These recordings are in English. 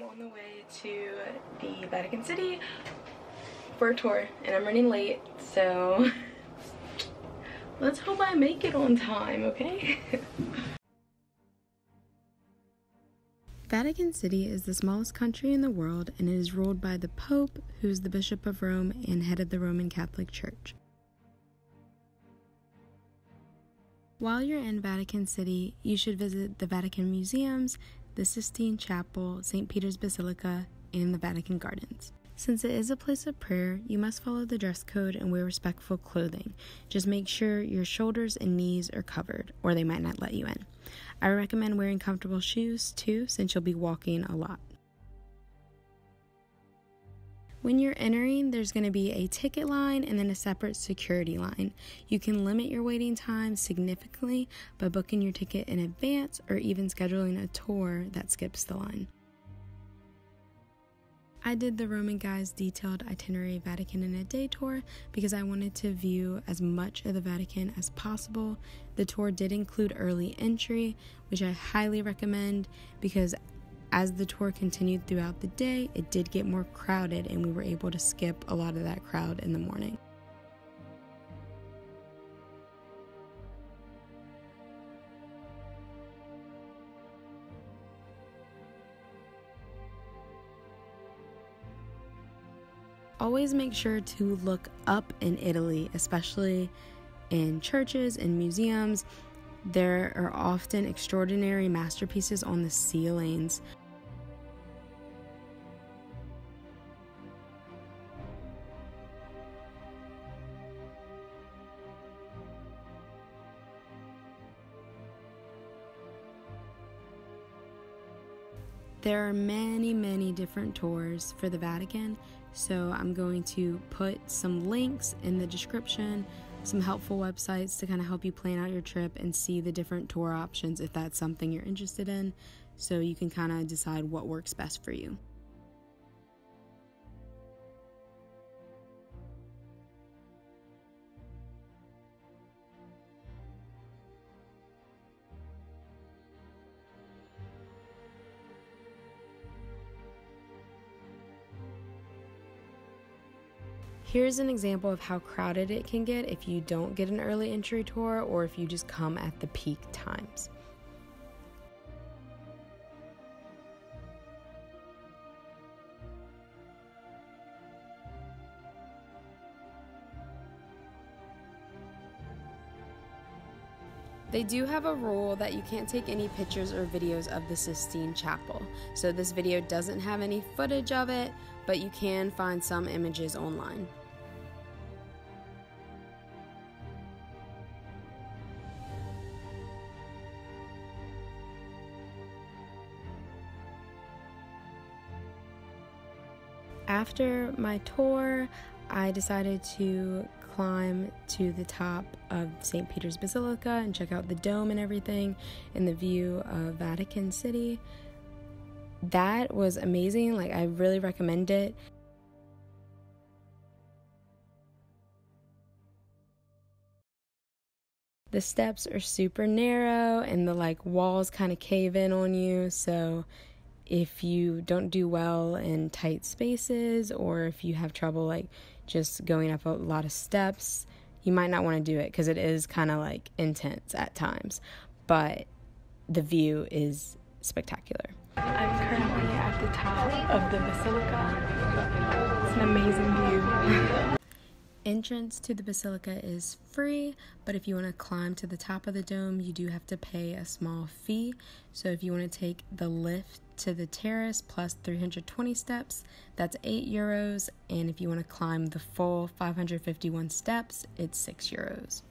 on the way to the Vatican City for a tour and I'm running late so let's hope I make it on time okay Vatican City is the smallest country in the world and it is ruled by the Pope, who is the Bishop of Rome and head of the Roman Catholic Church. While you're in Vatican City, you should visit the Vatican Museums, the Sistine Chapel, St. Peter's Basilica, and the Vatican Gardens. Since it is a place of prayer, you must follow the dress code and wear respectful clothing. Just make sure your shoulders and knees are covered, or they might not let you in. I recommend wearing comfortable shoes too, since you'll be walking a lot. When you're entering, there's going to be a ticket line and then a separate security line. You can limit your waiting time significantly by booking your ticket in advance or even scheduling a tour that skips the line. I did the Roman Guy's detailed itinerary Vatican in a day tour because I wanted to view as much of the Vatican as possible. The tour did include early entry, which I highly recommend because as the tour continued throughout the day, it did get more crowded and we were able to skip a lot of that crowd in the morning. always make sure to look up in Italy, especially in churches and museums. There are often extraordinary masterpieces on the ceilings. There are many, many different tours for the Vatican, so I'm going to put some links in the description, some helpful websites to kind of help you plan out your trip and see the different tour options if that's something you're interested in, so you can kind of decide what works best for you. Here's an example of how crowded it can get if you don't get an early entry tour or if you just come at the peak times. They do have a rule that you can't take any pictures or videos of the Sistine Chapel. So this video doesn't have any footage of it, but you can find some images online. After my tour, I decided to climb to the top of St. Peter's Basilica and check out the dome and everything and the view of Vatican City. That was amazing. Like, I really recommend it. The steps are super narrow and the like walls kind of cave in on you, so if you don't do well in tight spaces or if you have trouble like just going up a lot of steps, you might not want to do it because it is kind of like intense at times. But the view is spectacular. I'm currently at the top of the basilica. It's an amazing view. Entrance to the basilica is free, but if you want to climb to the top of the dome, you do have to pay a small fee. So if you want to take the lift to the terrace plus 320 steps, that's 8 euros, and if you want to climb the full 551 steps, it's 6 euros.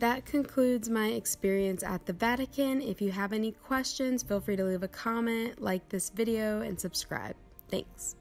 That concludes my experience at the Vatican. If you have any questions, feel free to leave a comment, like this video, and subscribe. Thanks.